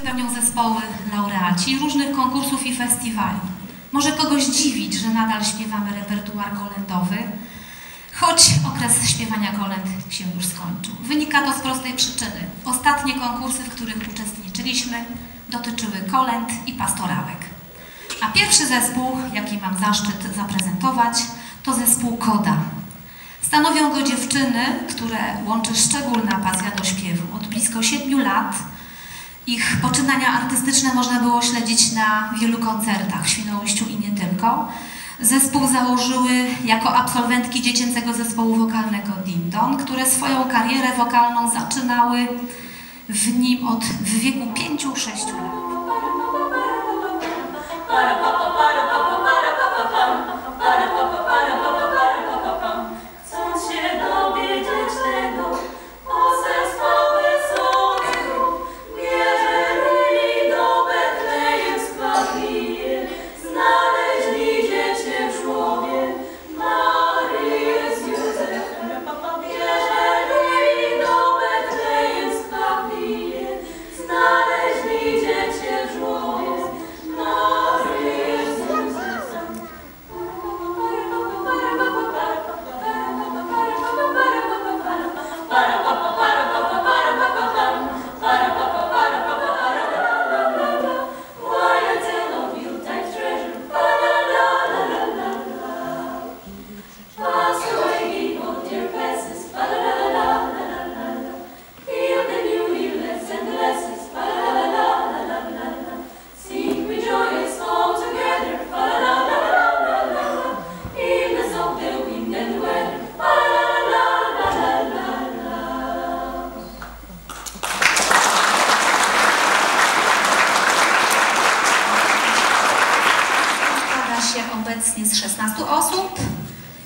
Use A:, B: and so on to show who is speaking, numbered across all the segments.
A: pełnią zespoły laureaci różnych konkursów i festiwali. Może kogoś dziwić, że nadal śpiewamy repertuar kolendowy, choć okres śpiewania kolęd się już skończył. Wynika to z prostej przyczyny. Ostatnie konkursy, w których uczestniczyliśmy, dotyczyły kolęd i pastorałek. A pierwszy zespół, jaki mam zaszczyt zaprezentować, to zespół Koda. Stanowią go dziewczyny, które łączy szczególna pasja do śpiewu. Od blisko siedmiu lat ich poczynania artystyczne można było śledzić na wielu koncertach w Świnoujściu i nie tylko. Zespół założyły jako absolwentki dziecięcego zespołu wokalnego Dindon, które swoją karierę wokalną zaczynały w nim od w wieku 5-6 lat.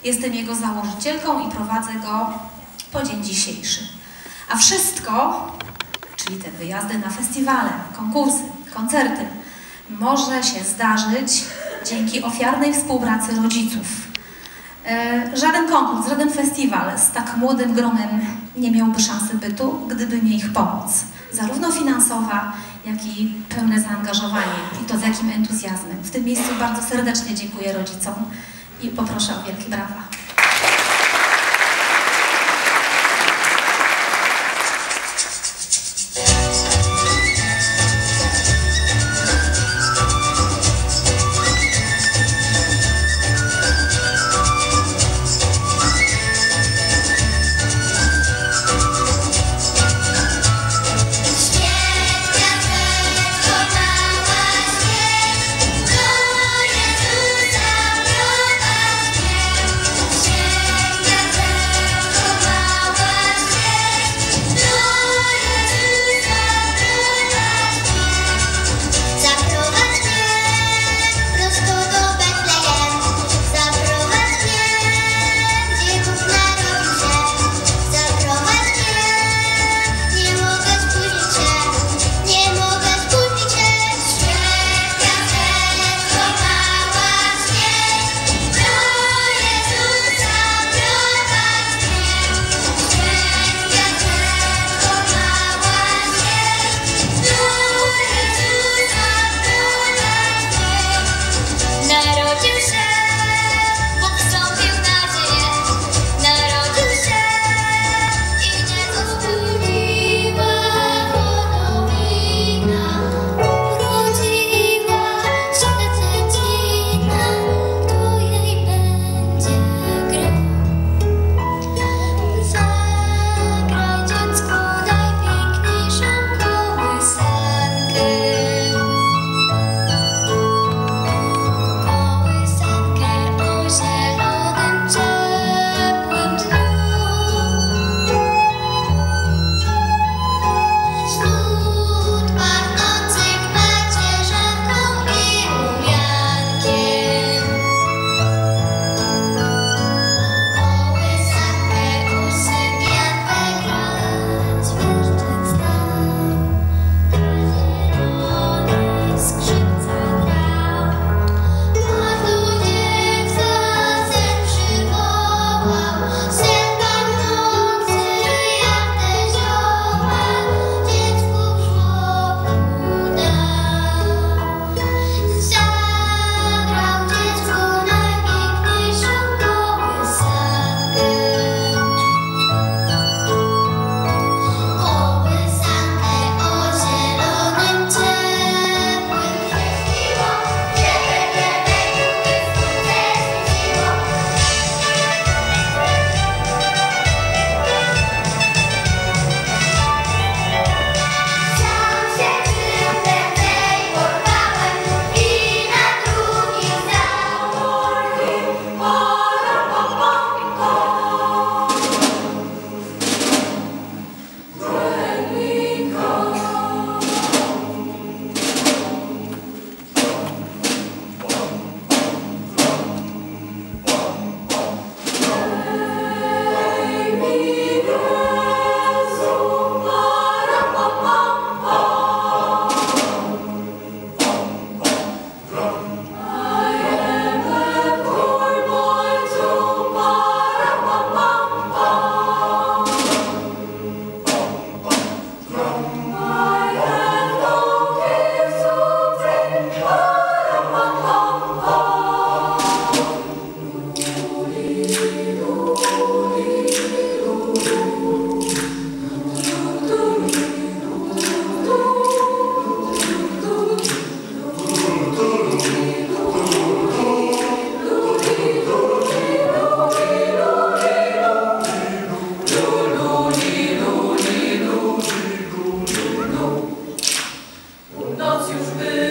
A: Jestem jego założycielką i prowadzę go po dzień dzisiejszy. A wszystko, czyli te wyjazdy na festiwale, konkursy, koncerty, może się zdarzyć dzięki ofiarnej współpracy rodziców. E, Żaden konkurs, żaden festiwal z tak młodym gronem nie miałby szansy bytu, gdyby nie ich pomoc. Zarówno finansowa, jak i pełne zaangażowanie i to z jakim entuzjazmem. W tym miejscu bardzo serdecznie dziękuję rodzicom i poproszę o wielkie brawa. to me.